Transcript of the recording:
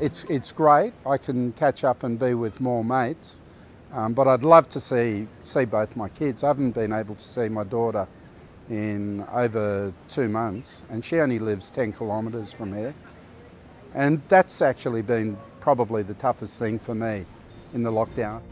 it's, it's great. I can catch up and be with more mates. Um, but I'd love to see, see both my kids. I haven't been able to see my daughter in over two months, and she only lives 10 kilometres from here. And that's actually been probably the toughest thing for me in the lockdown.